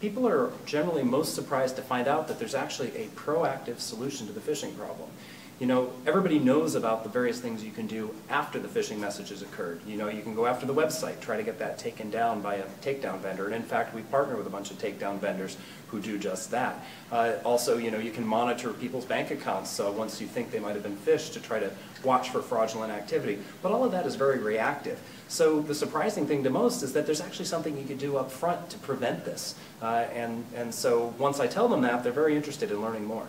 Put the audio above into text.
People are generally most surprised to find out that there's actually a proactive solution to the phishing problem. You know, everybody knows about the various things you can do after the phishing message has occurred. You know, you can go after the website, try to get that taken down by a takedown vendor. And in fact, we partner with a bunch of takedown vendors who do just that. Uh, also, you know, you can monitor people's bank accounts so once you think they might have been phished to try to watch for fraudulent activity. But all of that is very reactive. So the surprising thing to most is that there's actually something you could do up front to prevent this. Uh, and, and so once I tell them that, they're very interested in learning more.